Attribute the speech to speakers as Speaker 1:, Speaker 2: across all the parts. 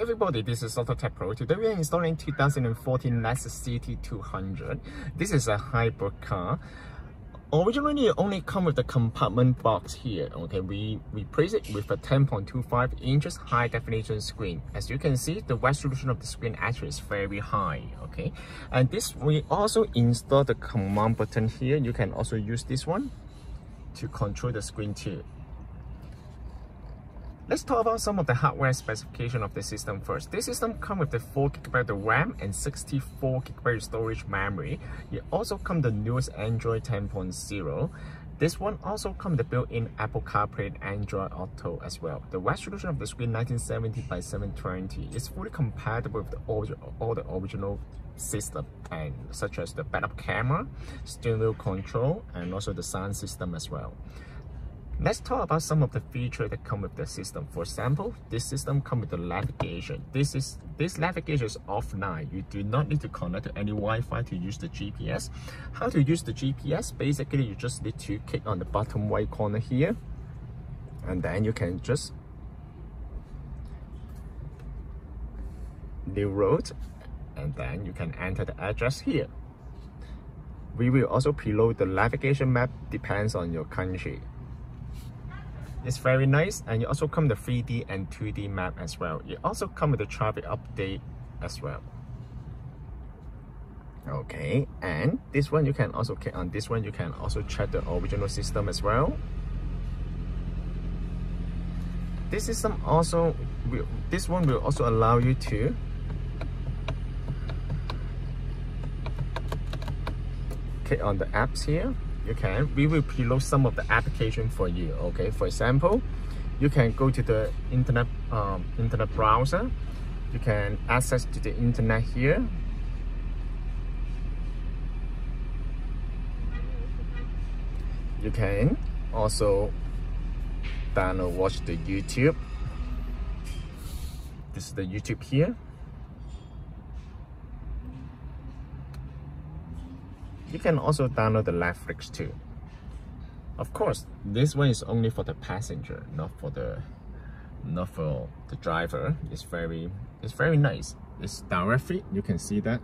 Speaker 1: everybody, this is Tech Pro. Today we are installing 2014 Lexus CT200. This is a hybrid car. Originally, it only come with the compartment box here. Okay, we replace it with a 10.25 inches high definition screen. As you can see, the resolution of the screen actually is very high. Okay, and this we also install the command button here. You can also use this one to control the screen too. Let's talk about some of the hardware specification of the system first. This system comes with the 4GB RAM and 64GB storage memory. It also comes the newest Android 10.0. This one also comes the built-in Apple CarPlay and Android Auto as well. The resolution of the screen 1970 by 720 is fully compatible with the, all the original system and such as the backup camera, stereo control, and also the sound system as well. Let's talk about some of the features that come with the system. For example, this system comes with the navigation. This is this navigation is offline. You do not need to connect to any Wi-Fi to use the GPS. How to use the GPS? Basically, you just need to click on the bottom right corner here, and then you can just new road, and then you can enter the address here. We will also preload the navigation map depends on your country. It's very nice and you also come the 3D and 2D map as well. It also come with the traffic update as well. Okay, and this one you can also click on this one you can also check the original system as well. This system also will, this one will also allow you to click on the apps here you can we will preload some of the application for you okay? For example you can go to the internet um, internet browser. You can access to the internet here. You can also download watch the YouTube. This is the YouTube here You can also download the Netflix too. Of course, this one is only for the passenger, not for the not for the driver. It's very it's very nice. It's directly you can see that.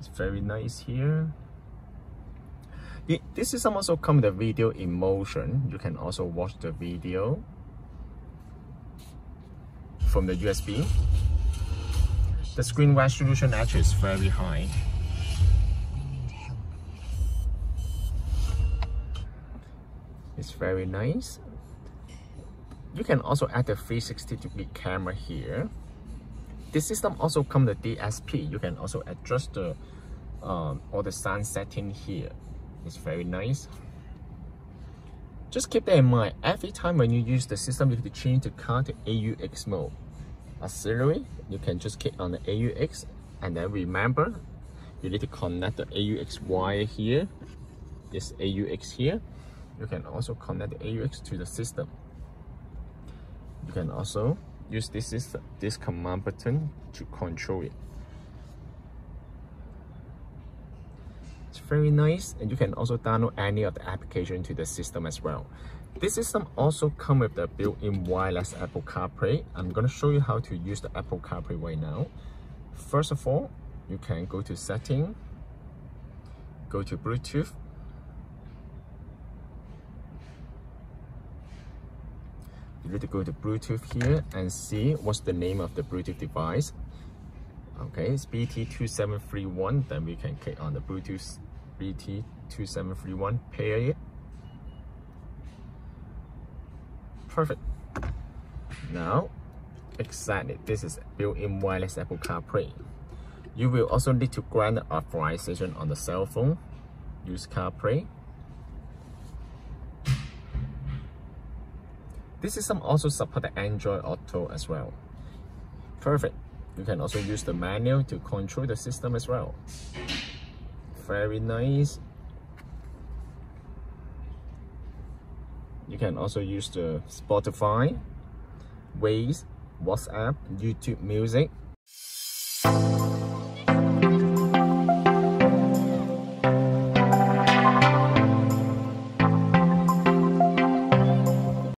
Speaker 1: It's very nice here. this is also come a video in motion. You can also watch the video from the USB the screen resolution actually is very high. It's very nice. You can also add the 360 degree camera here. This system also comes with DSP. You can also adjust the um, all the sound setting here. It's very nice. Just keep that in mind. Every time when you use the system, you have to change the car to AUX mode auxiliary, you can just click on the AUX and then remember you need to connect the AUX wire here, this AUX here. You can also connect the AUX to the system. You can also use this, this command button to control it. Very nice and you can also download any of the application to the system as well. This system also comes with the built-in wireless Apple CarPlay. I'm going to show you how to use the Apple CarPlay right now. First of all, you can go to setting, go to Bluetooth, you need to go to Bluetooth here and see what's the name of the Bluetooth device. Okay, it's BT2731, then we can click on the Bluetooth BT2731, pay it. Perfect. Now, exactly, this is built-in wireless Apple CarPlay. You will also need to grant authorization on the cell phone. Use CarPlay. This system also supports Android Auto as well. Perfect. You can also use the manual to control the system as well. Very nice. You can also use the Spotify, Waze, WhatsApp, YouTube Music.